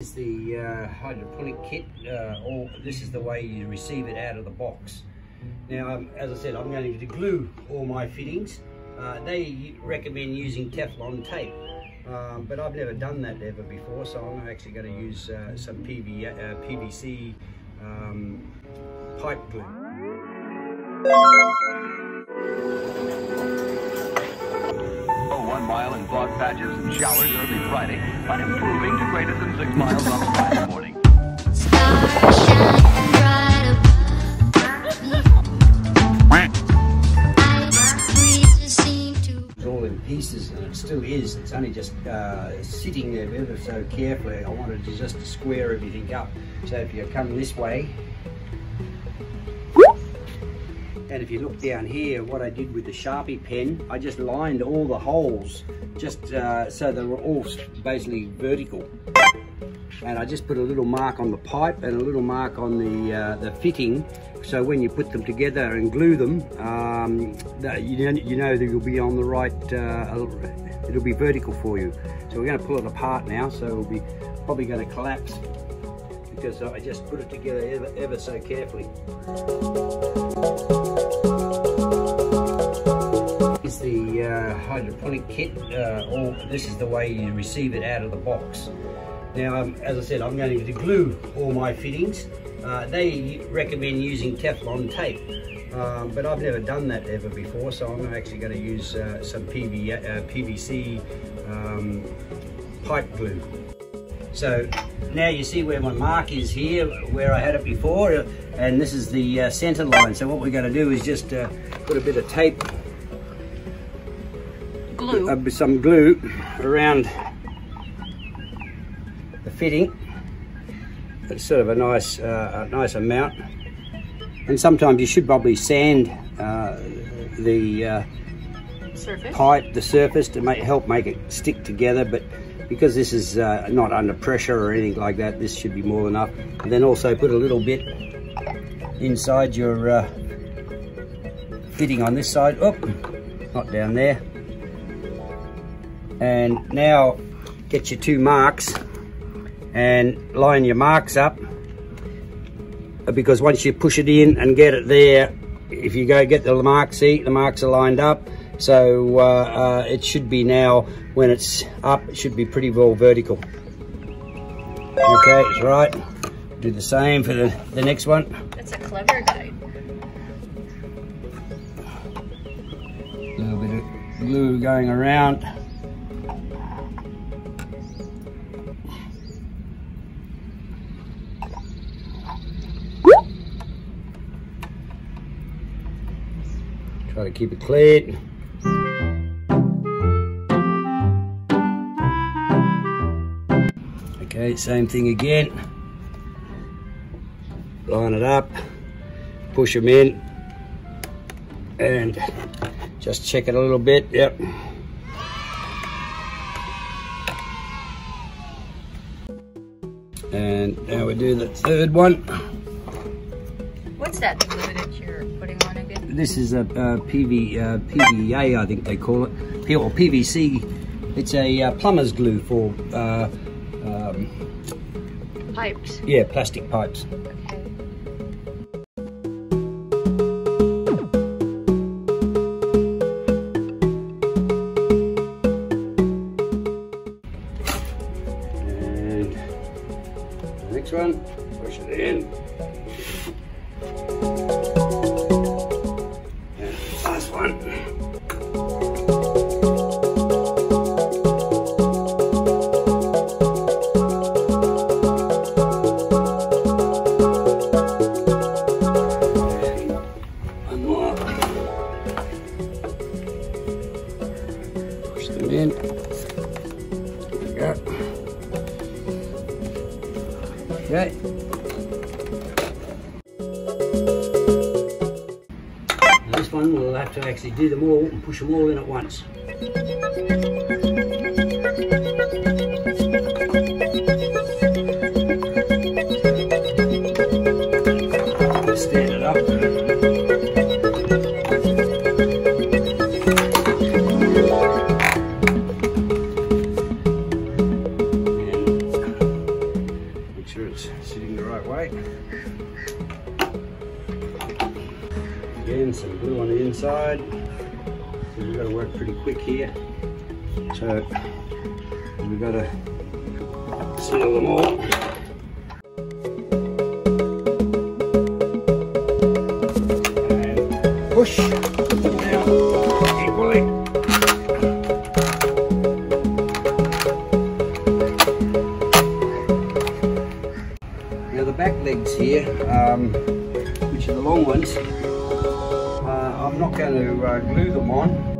is the uh, hydroponic kit, uh, or this is the way you receive it out of the box. Now, um, as I said, I'm going to glue all my fittings. Uh, they recommend using Teflon tape, um, but I've never done that ever before, so I'm actually going to use uh, some PV, uh, PVC um, pipe glue. Patches and showers early Friday, but improving to greater than six miles on Friday morning. It's all in pieces, and it still is. It's only just uh, sitting there ever so carefully. I wanted to just square everything up. So if you come this way, and if you look down here, what I did with the Sharpie pen, I just lined all the holes just uh, so they were all basically vertical. And I just put a little mark on the pipe and a little mark on the uh, the fitting, so when you put them together and glue them, um, you know, you know that you'll be on the right. Uh, it'll be vertical for you. So we're going to pull it apart now. So it'll be probably going to collapse because I just put it together ever, ever so carefully. is the uh, hydroponic kit, uh, or this is the way you receive it out of the box. Now, um, as I said, I'm going to glue all my fittings. Uh, they recommend using Teflon tape, um, but I've never done that ever before, so I'm actually going to use uh, some PV, uh, PVC um, pipe glue. So now you see where my mark is here, where I had it before, and this is the uh, center line. So what we're going to do is just uh, put a bit of tape Glue. uh, some glue around the fitting. It's sort of a nice, uh, a nice amount. And sometimes you should probably sand uh, the uh, Surface. pipe, the surface, to make, help make it stick together. But because this is uh, not under pressure or anything like that, this should be more than enough. And then also put a little bit inside your uh, fitting on this side. Oh, not down there. And now get your two marks and line your marks up because once you push it in and get it there, if you go get the marks, see the marks are lined up. So uh, uh, it should be now, when it's up, it should be pretty well vertical. Okay, it's right. Do the same for the, the next one. That's a clever guy. A little bit of glue going around. Try to keep it clean. Okay, same thing again. Line it up, push them in, and just check it a little bit. Yep. And now we do the third one. What's that glue that you're putting on again? This is a, uh PV, uh, PVA, I think they call it, or PVC. It's a uh, plumber's glue for, uh, um, Pipes. yeah, plastic pipes. Okay. One we'll have to actually do them all and push them all in at once. Stand it up. Make sure it's sitting the right way. Again, some glue on the inside. We've got to work pretty quick here. So we've got to seal them all. And push them down equally. Now the back legs here, um, which are the long ones, going to uh, glue them on.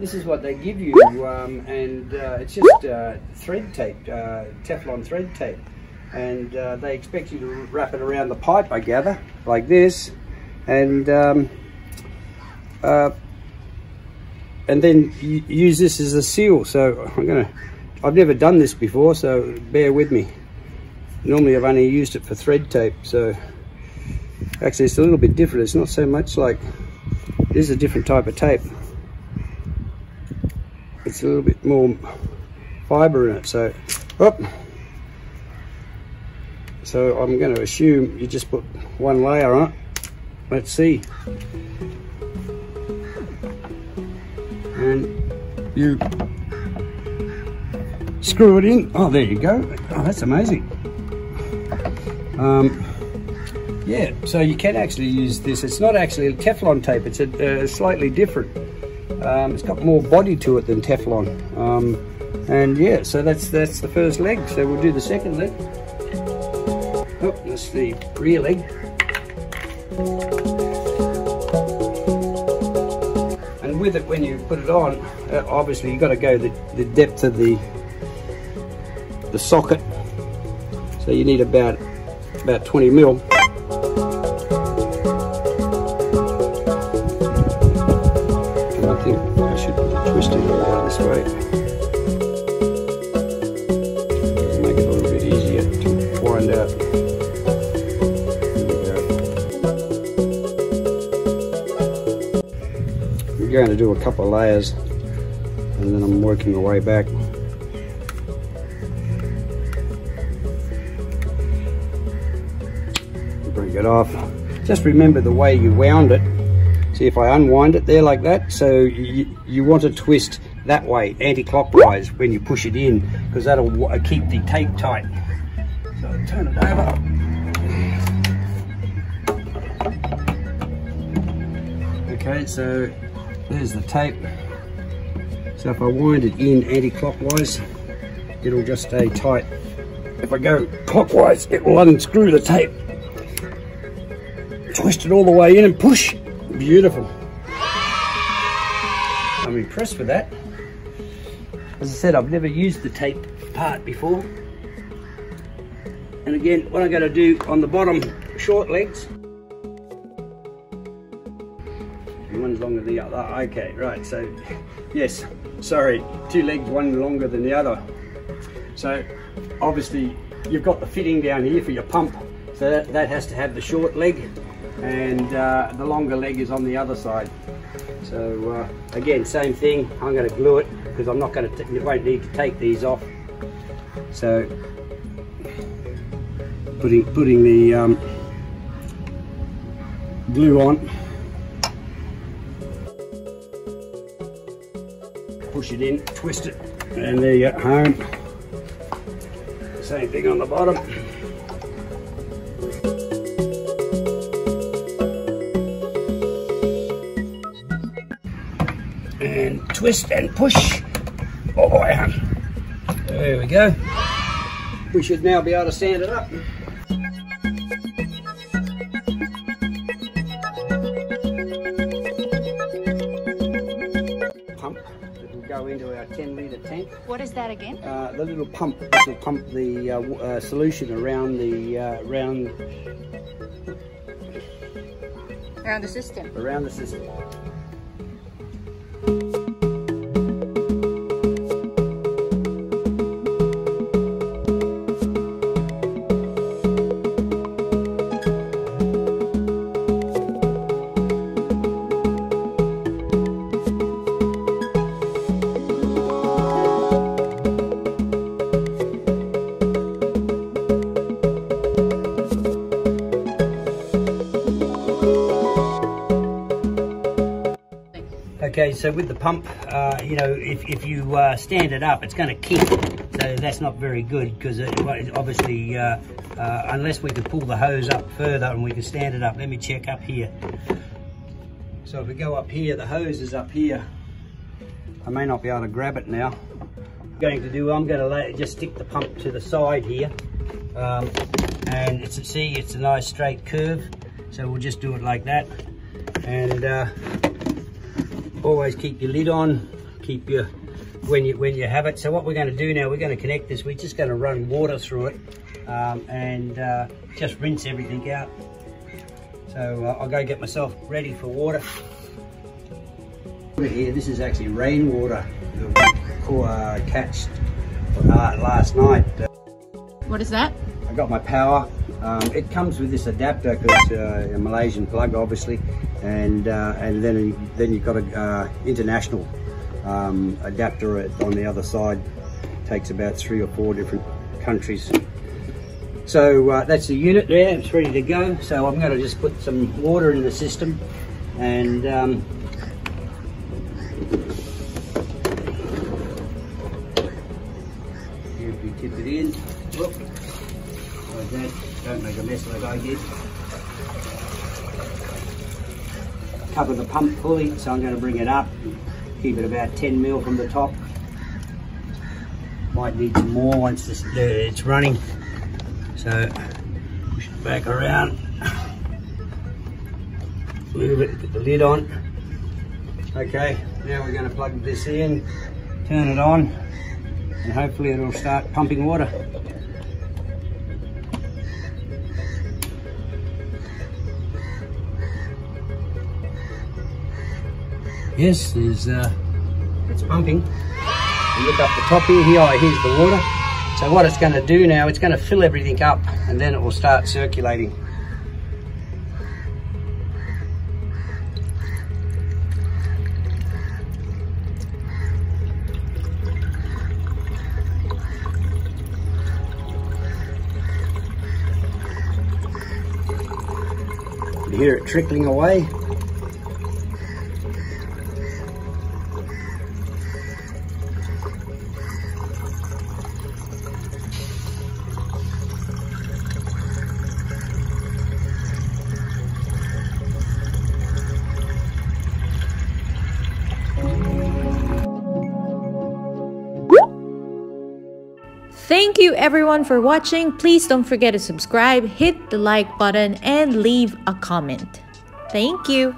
This is what they give you, um, and uh, it's just uh, thread tape, uh, Teflon thread tape. And uh, they expect you to wrap it around the pipe, I gather, like this, and um, uh, and then use this as a seal. So I'm gonna, I've never done this before, so bear with me. Normally I've only used it for thread tape, so actually it's a little bit different. It's not so much like, this is a different type of tape. It's a little bit more fibre in it, so, up. So I'm going to assume you just put one layer on it. Let's see. And you screw it in. Oh, there you go. Oh, that's amazing. Um, yeah, so you can actually use this. It's not actually a Teflon tape. It's a, uh, slightly different. Um, it's got more body to it than Teflon. Um, and yeah, so that's that's the first leg. So we'll do the second leg. Oh, that's the rear leg. And with it, when you put it on, uh, obviously you've got to go the, the depth of the the socket. So you need about about 20 mil. Twist it this way. Make it a little bit easier to wind out. There we go. I'm going to do a couple of layers and then I'm working my way back. Bring it off. Just remember the way you wound it. See if I unwind it there like that. So you, you want to twist that way, anti-clockwise, when you push it in, because that'll wa- uh, keep the tape tight. So turn it over. Okay, so there's the tape. So if I wind it in anti-clockwise, it'll just stay tight. If I go clockwise, it will unscrew the tape. Twist it all the way in and push. Beautiful. I'm impressed with that. As I said, I've never used the tape part before. And again, what I'm going to do on the bottom short legs. One's longer than the other. Okay, right. So, yes, sorry, two legs, one longer than the other. So, obviously, you've got the fitting down here for your pump. So that, that has to have the short leg and uh, the longer leg is on the other side. So uh, again, same thing. I'm going to glue it because I'm not going to. You won't need to take these off. So putting putting the um, glue on. Push it in, twist it, and there you go, home. Same thing on the bottom. And twist and push. Oh boy. There we go. We should now be able to sand it up. Pump that will go into our 10 litre tank. What is that again? Uh, the little pump, this will pump the uh, uh, solution around the uh, around Around the system. around the system. Okay, so with the pump, uh, you know, if, if you uh, stand it up, it's going to kick. So that's not very good because obviously, uh, uh, unless we can pull the hose up further and we can stand it up. Let me check up here. So if we go up here, the hose is up here. I may not be able to grab it now. I'm going to do, I'm going to let, just stick the pump to the side here. Um, and it's, see, it's a nice straight curve. So we'll just do it like that. And uh, always keep your lid on keep your when you when you have it. So what we're going to do now we're going to connect this we're just going to run water through it um, and uh, just rinse everything out. So uh, I'll go get myself ready for water. Here this is actually rainwater that we uh, catched uh, last night. What is that? I got my power. Um, it comes with this adapter because uh, a Malaysian plug, obviously, and uh, and then then you've got a uh, international um, adapter on the other side. It Takes about three or four different countries. So uh, that's the unit there. It's ready to go. So I'm going to just put some water in the system, and um, Cover the pump fully, so I'm going to bring it up. Keep it about 10 mil from the top. Might need some more once this, it's running. So push it back around. Move it, put the lid on. Okay, now we're going to plug this in, turn it on, and hopefully it'll start pumping water. Yes, there's uh, it's pumping. You look up the top here, here, oh, here's the water. So what it's going to do now, it's going to fill everything up and then it will start circulating. You hear it trickling away. Thank you everyone for watching. Please don't forget to subscribe, hit the like button, and leave a comment. Thank you.